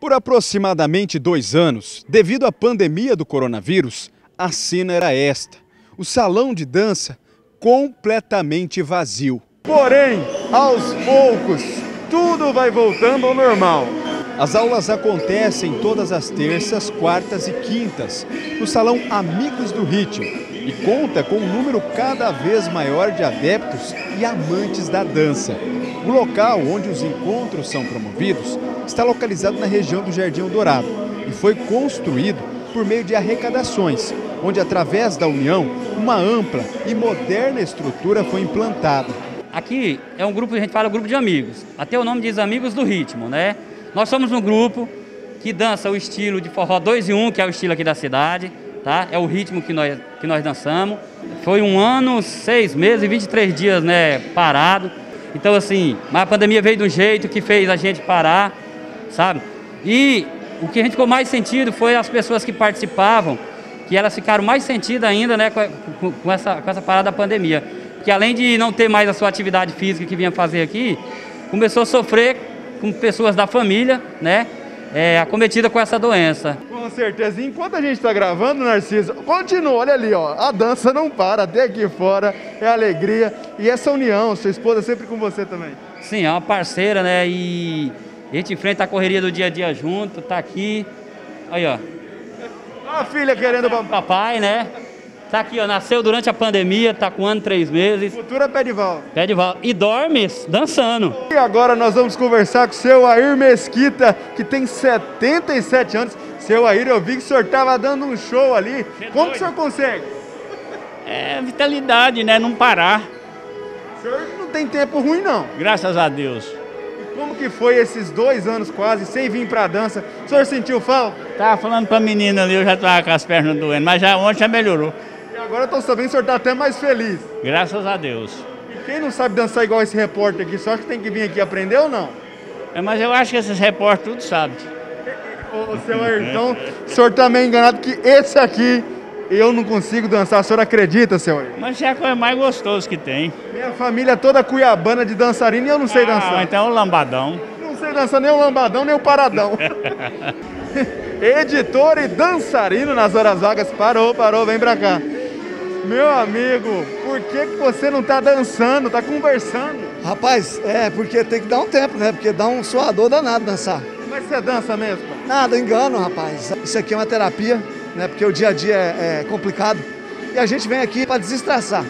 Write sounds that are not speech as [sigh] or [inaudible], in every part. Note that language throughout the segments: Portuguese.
Por aproximadamente dois anos, devido à pandemia do coronavírus, a cena era esta: o salão de dança completamente vazio. Porém, aos poucos, tudo vai voltando ao normal. As aulas acontecem todas as terças, quartas e quintas, no Salão Amigos do Ritmo, e conta com um número cada vez maior de adeptos e amantes da dança. O local onde os encontros são promovidos está localizado na região do Jardim Dourado e foi construído por meio de arrecadações, onde, através da união, uma ampla e moderna estrutura foi implantada. Aqui é um grupo, a gente fala grupo de amigos. Até o nome diz Amigos do Ritmo, né? Nós somos um grupo que dança o estilo de forró 2 e 1, um, que é o estilo aqui da cidade, tá? É o ritmo que nós, que nós dançamos. Foi um ano, seis meses e 23 dias, né, parado. Então, assim, mas a pandemia veio um jeito que fez a gente parar, sabe? E o que a gente ficou mais sentido foi as pessoas que participavam, que elas ficaram mais sentidas ainda, né, com, com, essa, com essa parada da pandemia. Que além de não ter mais a sua atividade física que vinha fazer aqui, começou a sofrer com pessoas da família, né? É, acometida com essa doença. Com certeza. Enquanto a gente está gravando, Narciso, continua, olha ali, ó. A dança não para, até aqui fora, é alegria. E essa união, sua esposa sempre com você também. Sim, é uma parceira, né? E a gente enfrenta a correria do dia a dia junto, tá aqui. Aí, ó. A filha querendo papai, né? Tá aqui, ó, nasceu durante a pandemia, tá com um ano, três meses. Futura Pedival. Pedival. E dorme dançando. E agora nós vamos conversar com o seu Air Mesquita, que tem 77 anos. Seu Air, eu vi que o senhor tava dando um show ali. É Como doido. que o senhor consegue? É vitalidade, né? Não parar. O senhor não tem tempo ruim, não. Graças a Deus. E como que foi esses dois anos quase, sem vir pra dança? O senhor sentiu falta? Tava falando pra menina ali, eu já tava com as pernas doendo, mas já ontem já melhorou agora eu tô sabendo que o senhor tá até mais feliz. Graças a Deus. E quem não sabe dançar igual esse repórter aqui, só que tem que vir aqui aprender ou não? É, mas eu acho que esses repórteres tudo sabem. [laughs] Ô, seu Ayrton, o senhor tá meio enganado que esse aqui eu não consigo dançar, o senhor acredita, Ayrton? Mas é a coisa mais gostosa que tem. Minha família é toda cuiabana de dançarina e eu não sei ah, dançar. então é o lambadão. Não sei dançar nem o lambadão, nem o paradão. [laughs] Editor e dançarino nas horas vagas. Parou, parou, vem pra cá. Meu amigo, por que, que você não tá dançando, tá conversando? Rapaz, é porque tem que dar um tempo, né? Porque dá um suador danado dançar. Mas você dança mesmo? Nada, engano, rapaz. Isso aqui é uma terapia, né? Porque o dia a dia é, é complicado. E a gente vem aqui para desestressar.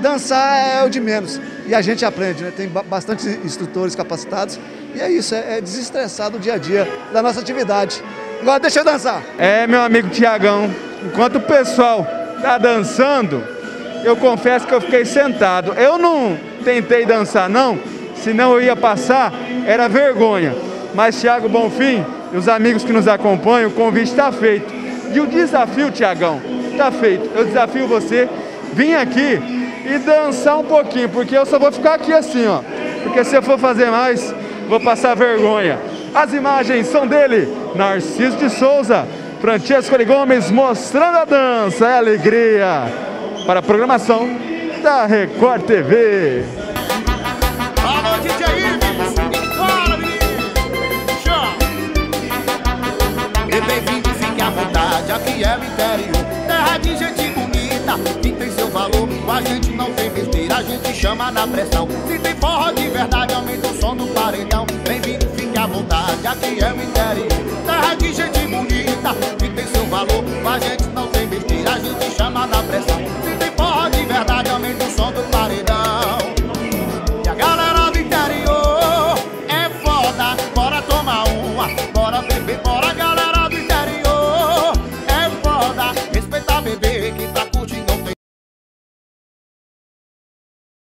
Dançar é o de menos. E a gente aprende, né? Tem bastante instrutores capacitados. E é isso, é, é desestressar do dia a dia da nossa atividade. Agora deixa eu dançar. É, meu amigo Tiagão, enquanto o pessoal tá dançando, eu confesso que eu fiquei sentado. Eu não tentei dançar não, senão eu ia passar, era vergonha. Mas Thiago Bonfim e os amigos que nos acompanham, o convite está feito. E o desafio, Tiagão, está feito. Eu desafio você, vir aqui e dançar um pouquinho, porque eu só vou ficar aqui assim, ó. Porque se eu for fazer mais, vou passar vergonha. As imagens são dele, Narciso de Souza. Francesco Ari Gomes mostrando a dança a alegria para a programação da Record TV. a gente não tem besteira, a gente chama na pressão. Se tem forró de verdade, aumenta o som do paredão. Bem-vindo, fique à vontade, aqui é o interior. Terra de gente bonita, que tem seu valor. A gente não tem besteira, a gente chama na pressão. Se tem forró de verdade, aumenta o som do paredão.